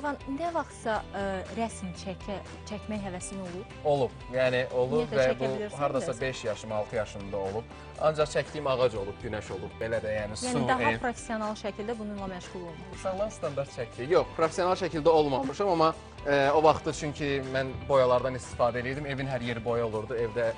Rəvan, nə vaxtsa ə, rəsm çəkə, çəkmək həvəsin olub? Olub. Yəni olub Ümumiyyətlə və bu hardasa biraz. 5 yaşım, 6 yaşımda olub. Ancaq çəkdiyim ağac olub, günəş olub. Belə də yəni su, Yəni daha ev. professional şəkildə bununla məşğul olmalısan. İnsanlar standart çəkdi. Yox, professional şəkildə olmamışam, amma e, o vaxtı çünki mən boyalardan istifadə edirdim. Evin hər yeri boya olurdu. Evdə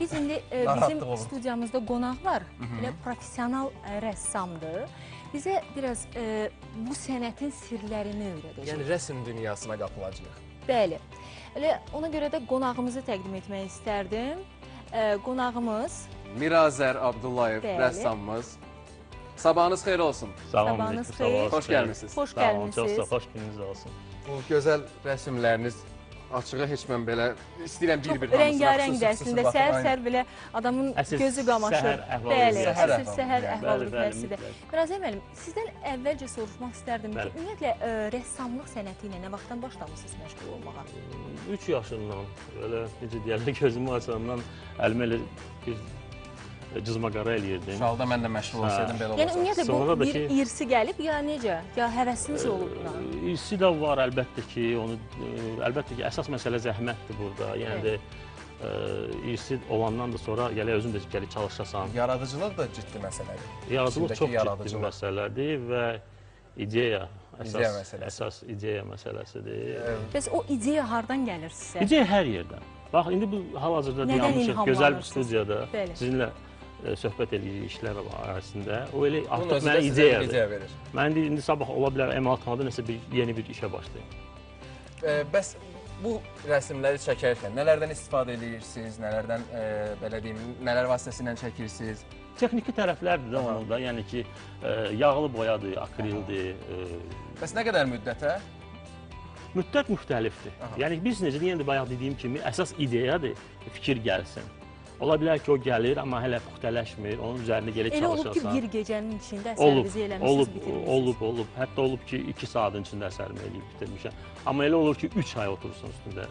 Biz indi Narahatlıq bizim olur. studiyamızda qonaq var. Elə professional ə, rəssamdır. Bizə biraz ə, bu sənətin sirlərini öyrədəcək. yəni rəsm dünyasına qapılacağıq. Bəli. Elə ona görə də qonağımızı təqdim etmək istərdim. Ə, qonağımız Mirazər Abdullayev, Bəli. rəssamımız. Sabahınız xeyir olsun. Sabahınız xeyir. Xoş gəlmisiniz. xoş olun, çox gəlmisiniz. sağ, xoş gününüz olsun. Bu gözəl rəsmləriniz açığı heç mən belə istəyirəm bir-bir hamısına rəngarəngdir xüsusi-xüsusi əslində. Səhər-səhər belə adamın Əsas gözü qamaşır. Bəli, ruhiyyəsi. Səhər əhval ruhiyyəsidir. Mirazə müəllim, sizdən əvvəlcə soruşmaq istərdim ki, ümumiyyətlə ə, rəssamlıq sənəti ilə nə vaxtdan başlamısınız məşğul olmağa? 3 yaşından belə necə deyirlər gözümü açandan əlimə elə bir cızmaqara eləyirdim. Uşaqda mən də məşğul Hə. olsaydım belə Yəni olacaqdı. ümumiyyətlə bu bir ki- irsi gəlib ya necə? Ya həvəsiniz olub? İrsi də var əlbəttə ki, onu əlbəttə ki, əsas məsələ zəhmətdir burada. Yəni də ə, irsi olandan da sonra gələk özün də gəlib çalışasan. Yaradıcılıq da ciddi məsələdir. Yaradıcılıq çox ciddi məsələdir və ideya əsas İdeya məsələsi. əsas ideya məsələsidir. Bəs o ideya hardan gəlir sizə? İdeya hər yerdən. Bax indi bu hal-hazırda dayanmışıq gözəl bir studiyada Bəli. sizinlə söhbət edirik işlər arasında. O elə artıq mənə ideya verir. Mən indi, indi sabah ola bilər əmlakxanada nəsə bir yeni bir işə başlayım. E, bəs bu rəsmləri çəkərkən nələrdən istifadə edirsiniz, nələrdən e, belə deyim, nələr vasitəsilə çəkirsiniz? Texniki tərəflərdir də onun da, yəni ki, ə, yağlı boyadır, akrildir, ə, Bəs nə qədər müddətə? müddət müxtəlifdir. Aha. Yəni biz necə yenə də bayaq dediyim kimi əsas ideyadır, fikir gəlsin. Ola bilər ki, o gəlir, amma hələ puxtələşmir, onun üzərində gəlib Elə olub ki, çalışasan. bir gecənin içində əsərinizi eləmisiniz, olub, bitirmisiniz. olub, olub. Hətta olub ki, 2 saatın içində əsərimi eləyib bitirmişəm. Amma elə olur ki, 3 ay oturursan üstündə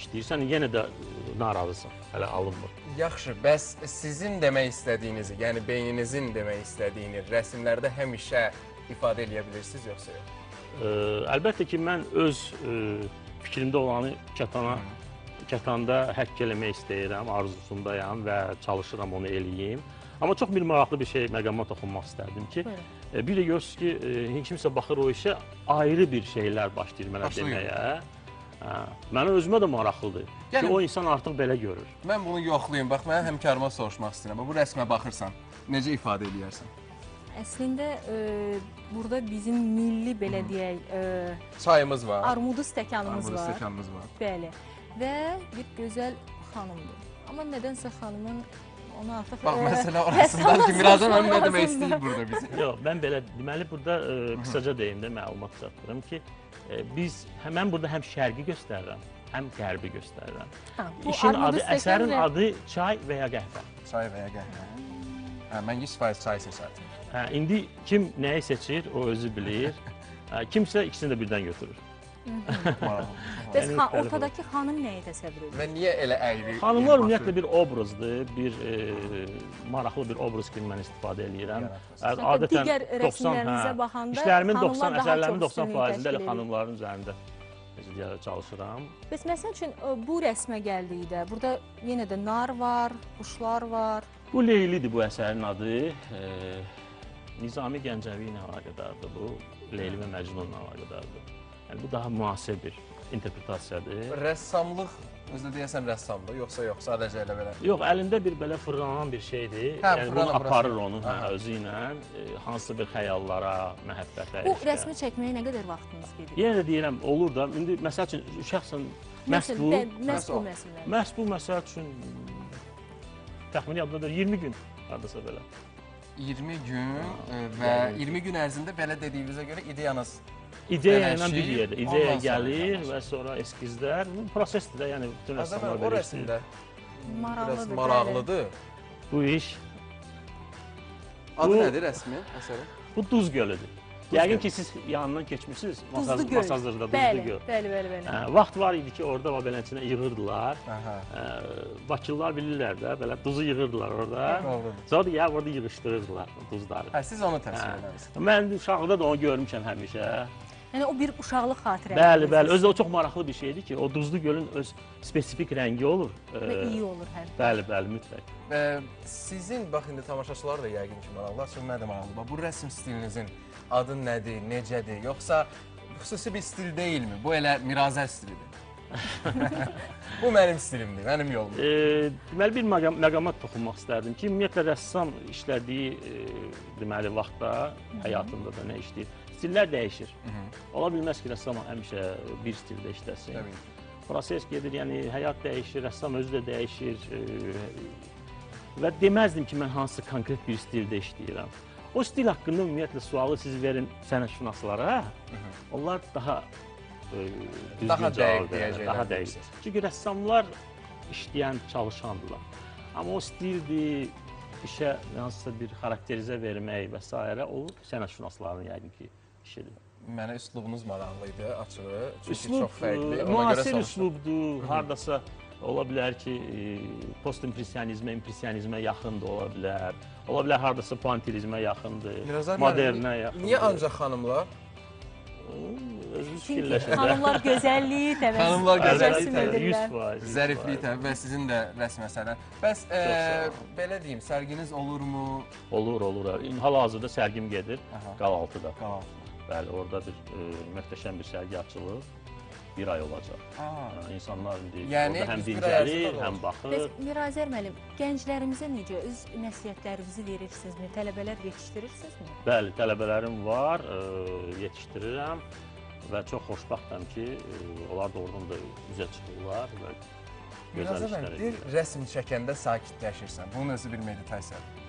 işləyirsən, yenə də ə, narazısan. Hələ alınmır. Yaxşı, bəs sizin demək istədiyinizi, yəni beyninizin demək istədiyini rəsmlərdə həmişə ifadə eləyə bilirsiniz yoxsa yox? Ə, əlbəttə ki, mən öz ə, fikrimdə olanı kətana kətanda həkk eləmək istəyirəm, arzusundayam və çalışıram onu eləyim. Amma çox bir maraqlı bir şey məqama toxunmaq istərdim ki, Buyurun. e, bir də görürsüz ki, e, kimsə baxır o işə ayrı bir şeylər başlayır mənə deməyə. Hə, mənə özümə də maraqlıdır Yəni- ki, o insan artıq belə görür. Mən bunu yoxlayım. Bax, mən həmkarıma soruşmaq istəyirəm. Bu rəsmə baxırsan, necə ifadə eləyərsən? Əslində e, burada bizim milli belə deyək, e, Çayımız var. armudu stəkanımız armud var. stəkanımız var. Bəli. Və bir gözəl xanımdır. Amma nədənsə xanımın onu artıq Bax, e, məsələ orasındadır ki, birazdan mən nə demək istəyir burada bizi. Yox, mən belə deməli burada ə, qısaca deyim də məlumat çatdırım ki, ə, biz hə, mən burada həm şərqi göstərirəm, həm qərbi göstərirəm. Ha, İşin adı, əsərin və- adı çay və ya qəhvə. Çay və ya qəhvə. Hə, mən 100% çay seçərdim. Hə, indi kim nəyi seçir, o özü bilir. Hə, kimsə ikisini də birdən götürür. Bəs ortadakı xanım nəyi təsəvvür edir? Və niyə elə əyri? Xanımlar ümumiyyətlə bir obrazdır, bir e, maraqlı bir obraz kimi mən istifadə edirəm. Hətta digər rəsmlərinizə baxanda işlərimin xanımlar 90, daha əsərlərimin çox 90 üstünlük faizində təşkil elə edir. xanımların üzərində çalışıram. Bəs məsəl üçün e, bu rəsmə gəldikdə burada yenə də nar var, quşlar var. Bu Leylidir bu əsərin adı. E, Nizami Gəncəvi ilə əlaqədardır bu. Leyli və Məcnunla əlaqədardır. Yəni bu daha müasir bir interpretasiyadır. Rəssamlıq özdə deyəsən rəssamdır, yoxsa yox, sadəcə elə belə. Yox, əlində bir belə fırlanan bir şeydir. Hə, yəni bunu aparır burası. onu hə, Aha. özü ilə e, hansısa bir xəyallara, məhəbbətə. Bu eşqə. rəsmi çəkməyə nə qədər vaxtınız gedir? Yenə də deyirəm, olur da. İndi məsəl üçün şəxsən məhz bu, məhz bu Məsəl- məsələ. məhz bu məsəl üçün təxmini yadımdadır 20 gün hardasa belə. 20 gün e, və yəni- 20 gün ərzində belə dediyinizə görə ideyanız İdeya ilə bir yerdə, ideya gəlir və sonra eskizlər, bu prosesdir də, yəni bütün rəssamlar o belə istəyir. rəsmdə biraz Maraqlıdır. maraqlıdır. Bu iş, Adı Bu- nədir rəsmin əsərin? bu duz gölüdür. Yəqin ki siz yanından göl. masajlarda duzlu Bəli, göl. bəli, bəli, bəli. Hə, vaxt var idi ki, orada və beləçinə yığırdılar. Ə, Bakılılar bilirlər də, belə duzu yığırdılar orada. Doğrudur. Sonra da ya orada yığışdırırdılar duzları. Hə, siz onu təsvir Hə. edirsiniz. Mən uşaqlıqda da onu görmüşəm həmişə. Yəni o bir uşaqlıq xatirələri. Bəli, bəli. Özü də o çox maraqlı bir şeydir ki, o duzlu gölün öz spesifik rəngi olur. və Ee, iyi olur hər. Bəli, bəli, mütləq. Və sizin bax indi tamaşaçılar da yəqin ki maraqlılar. Çünki mən də maraqlı. Bu rəsm stilinizin adı nədir, necədir? Yoxsa xüsusi bir stil deyilmi? Bu elə Mirazər stilidir. bu mənim stilimdir, mənim yolum. E, deməli bir məqam, məqama toxunmaq istərdim ki, ümumiyyətlə rəssam işlədiyi e, deməli vaxtda həyatında da nə işləyir? Stillər dəyişir. Ola bilməz ki, rəssam həmişə bir stildə işləsin. Təbii. Proses gedir, yəni həyat dəyişir, rəssam özü də dəyişir. Və deməzdim ki, mən hansı konkret bir stildə işləyirəm. O stil haqqında ümumiyyətlə sualı siz verin sənətşünaslara, onlar daha e, düzgün Daha cavab verər, daha dəqiq. Çünki rəssamlar işləyən, çalışandılar. Amma o stildir, işə hansısa bir xarakterizə vermək və s. o sənətşünasların yəqin ki, işidir. Mənə üslubunuz maraqlı idi, açığı. Çünki Üslub çox fərqli. e, Ona görə müasir üslubdur. Hardasa ola bilər ki, e, post-impressionizmə, impressionizmə yaxındır ola bilər. Ola bilər hardasa pointilizmə yaxındır, müəllim, modernə yaxındır. Niyə ancaq xanımlar? Özünüz Çünki fikirləşin. xanımlar gözəlliyi təvəzzül Xanımlar gözəlliyi. 100%. Zəriflik təbii və sizin də rəsm əsərlər. Bəs e, sağ olun. belə deyim, sərginiz olurmu? Olur, olur. Hal-hazırda sərgim gedir Aha. Qalaltıda. Bəli, orada bir e, möhtəşəm bir sərgi açılıb. Bir ay olacaq. Yəni, İnsanlar indi Yəni orada həm dincəlir, həm baxır. Bəs Mirazər müəllim, gənclərimizə necə öz nəsihətlərinizi verirsinizmi? Tələbələr yetişdirirsinizmi? Bəli, tələbələrim var, e, yetişdirirəm və çox xoşbəxtəm ki, e, onlar doğrudan da üzə çıxırlar və gözəl işlər müəllim, bir edirlər. rəsm çəkəndə sakitləşirsən. Bunun özü bir meditasiyadır.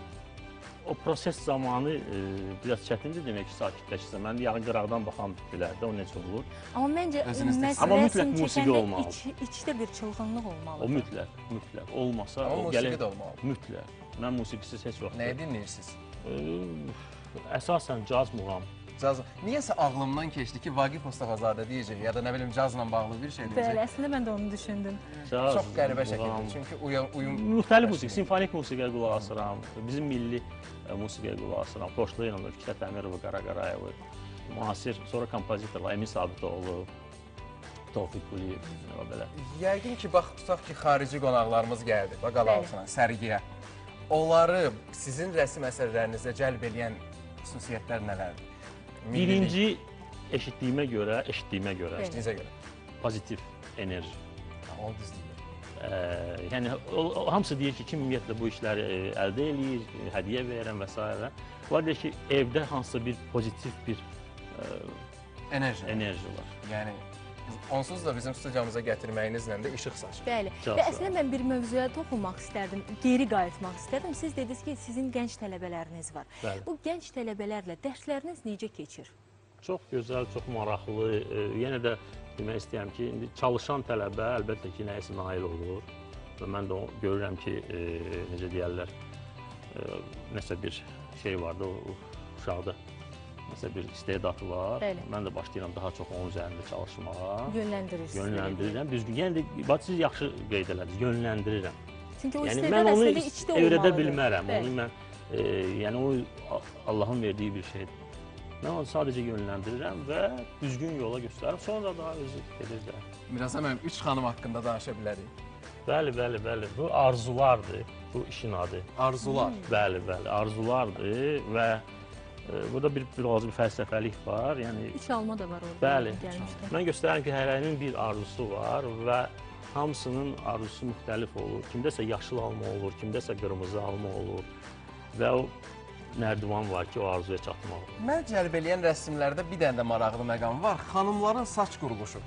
O proses zamanı e, biraz çətindir demək ki, sakitləşirsən. Mən yağın qıraqdan baxan bilərdə o necə olur. Amma məncə məhz Amma mütləq musiqi olmalı. iç, içdə bir çılğınlıq olmalıdır. O mütləq, mütləq olmasa Amma o musiqi gəlir də olmalı. mütləq. Mən musiqisiz heç vaxt. Nəyi dinləyirsiniz? E, əsasən caz muğam. Caz. Niyəsə ağlımdan keçdi ki, Vaqif Mustafazadə deyəcək ya da nə bilim cazla bağlı bir şey Bəli, deyəcək. əslində mən də onu düşündüm. Caz, Çox qəribə şəkildə. Çünki uyum, uyum Müxtəlif musiqi, simfonik musiqiyə qulaq asıram. Bizim milli e, musiqiyə qulaq asıram. Xoşlayıram da Fikrət Əmirov, Qara Qarayev, müasir, sonra kompozitorlar Emin Sabitoğlu, Tofiq Quliyev və belə. Yəqin ki, bax tutaq ki, xarici qonaqlarımız gəldi. Bax qalalsına, sərgiyə. Onları sizin rəsm əsərlərinizə cəlb edən xüsusiyyətlər nələrdir? Birinci eşitdiyimə görə, eşitdiyimə görə. Necə görə? pozitiv enerji. Ha, Onu düz deyir. Ə, yəni o, o, hamısı deyir ki, kim ümumiyyətlə bu işləri ə, əldə eləyir, ə, hədiyyə verirəm və s. Onlar deyir ki, evdə hansısa bir pozitiv bir ə, Enerji. enerji var. Yəni onsuz da bizim studiyamıza gətirməyinizlə də işıq saçır. Bəli. Və əslində mən bir mövzuya toxunmaq istərdim, geri qayıtmaq istərdim. Siz dediniz ki, sizin gənc tələbələriniz var. Bəli. Bu gənc tələbələrlə dərsləriniz necə keçir? Çox gözəl, çox maraqlı. E, yenə də demək istəyirəm ki, indi çalışan tələbə əlbəttə ki, nəyəsə nail olur. Və mən də o, görürəm ki, e, necə deyərlər, e, nəsə bir şey vardı o, o uşaqda. Nəsə bir istedadı var. Bəli. Mən də başlayıram daha çox onun üzərində çalışmağa. Yönləndirirsiniz. Yönləndirirəm. Düzgün. Yəni də bax siz yaxşı qeyd elədiniz. Yönləndirirəm. Çünki o Yəni istedad mən onu əslində içdə olmalıdır. öyrədə bilmərəm. Bəli. Onu mən e, yəni o Allahın verdiyi bir şeydir. Mən onu sadəcə yönləndirirəm və düzgün yola göstərirəm. Sonra daha özü gedir də. Mirazə müəllim 3 xanım haqqında danışa bilərik. Bəli, bəli, bəli. Bu arzulardır. Bu işin adı. Arzular. Bəli, bəli, arzulardır və burada bir biraz bir fəlsəfəlik var. Yəni Üç alma da var orada. Bəli. Gəlmişkən. Mən göstərirəm ki, hərənin bir arzusu var və hamısının arzusu müxtəlif olur. Kimdəsə yaşıl alma olur, kimdəsə qırmızı alma olur və o nərdivan var ki, o arzuya çatmaq. Mən cəlb eləyən rəsmlərdə bir dənə də maraqlı məqam var. Xanımların saç quruluşu.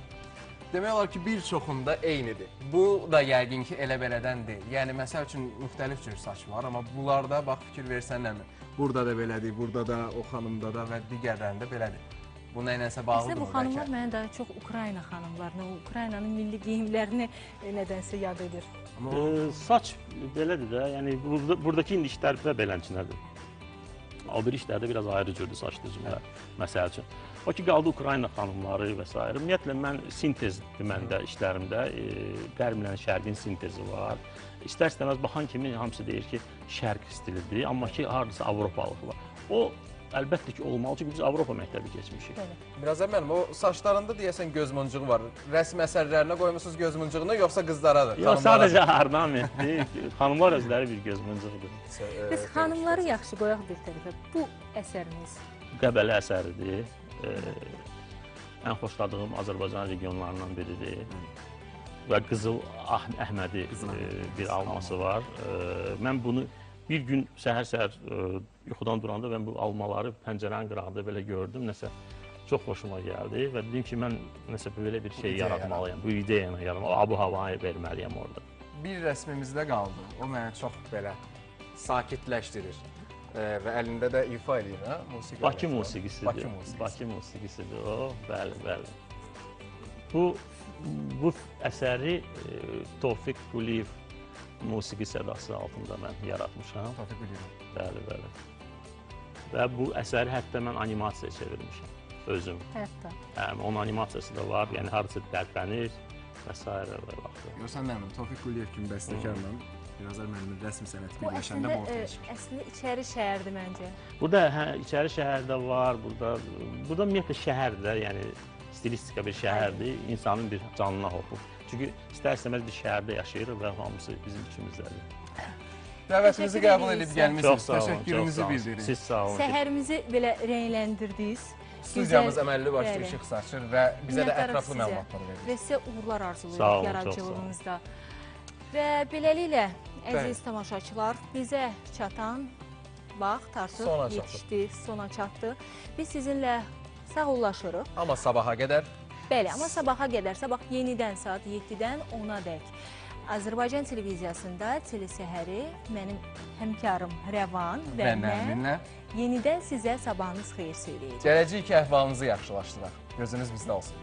Demək olar ki, bir çoxunda eynidir. Bu da yəqin ki, elə belədən deyil. Yəni məsəl üçün müxtəlif cür saç var, amma bunlarda bax fikir versən nəmi? Burada da belədir, burada da, o xanımda da və digərlərində belədir. Bu nə ilənsə Əslində bağlıdır bu xanımlar bəlkə? mənə daha çox Ukrayna xanımlarını, Ukraynanın milli geyimlərini e, nədənsə yad edir. Amma E, o- saç belədir də, yəni burada, buradakı indi işlər də belənçinədir. O bir işlərdə biraz ayrı cürdür saç düzümlər, məsəl üçün. O ki, qaldı Ukrayna xanımları və s. Ümumiyyətlə, mən sintezdir məndə işlərimdə, e, qərblə şərqin sintezi var. İstər-istəməz baxan kimi hamısı deyir ki, şərq stilidir, amma ki, hardasa Avropalıq var. O əlbəttə ki, olmalı çünki biz Avropa məktəbi keçmişik. Biraz əməlim, o saçlarında deyəsən göz mıncığı var. Rəsm əsərlərinə qoymusunuz göz mıncığını, yoxsa qızlaradır? Yox, sadəcə ornamentdir. Xanımlar özləri bir göz mıncığıdır. Biz xanımları yaxşı qoyaq bir tərəfə. Bu əsərimiz Qəbələ əsəridir. Ən xoşladığım Azərbaycan regionlarından biridir. Və Qızıl Ah Əhmədi e, bir alması var. Mən bunu bir gün səhər-səhər e, yuxudan duranda mən bu almaları pəncərənin qırağında belə gördüm. Nəsə çox xoşuma gəldi və dedim ki, mən nəsə belə bir şey yaratmalıyam. Bu ideyanı yaratmalıyam. Abu havanı verməliyəm orada. Bir rəsmimizdə qaldı. O məni çox belə sakitləşdirir. Və əlində də ifa edir, hə? Musiqi. Bakı musiqisidir. Bakı musiqisi. Bakı musiqisidir o. Bəli, bəli. Bu bu əsəri e, Tofiq Quliyev musiqi sədası altında mən yaratmışam. Tofiq bilirəm. Bəli, bəli. Və bu əsəri hətta mən animasiyaya çevirmişəm özüm. hətta. Həm onun animasiyası da var, yəni hardasa tərpənir və s. və vaxtı. Görsən bilim, Tofiq Quliyev kimi bəstəkarla da mənim rəsm sənəti birləşəndə bu ortaya ə, çıxır. əslində içəri şəhərdir məncə. Burada hə, içəri şəhərdə var, burada burada ümumiyyətlə şəhərdir də, yəni stilistika bir şəhərdir, insanın bir canına hopur. Çünki istər-istəməz bir şəhərdə yaşayırıq və hamısı bizim içimizdədir. Dəvətimizi qəbul edib gəlmisiniz. Sağ olun, Təşəkkürümüzü sağ olun. bildiririk. Siz sağ olun. Səhərimizi belə reynləndirdiniz. Studiyamız əməlli başlı işıq saçır və bizə də ətraflı məlumatlar verir. Və sizə uğurlar Sağ arzulayırıq olun, çox yaradıcılığınızda. Və beləliklə, əziz Bəli. tamaşaçılar, bizə çatan vaxt artıq Sona çatdı. yetişdi, sona çatdı. Biz sizinlə sağollaşırıq. Amma sabaha qədər Bəli, amma sabaha qədər, sabah yenidən saat 7-dən 10-a dək Azərbaycan televiziyasında telesəhəri mənim həmkarım Rəvan və və mən Nərminlə yenidən sizə sabahınız xeyir söyləyəcək. gələcək ki, əhvalınızı yaxşılaşdıraq. Gözünüz bizdə olsun.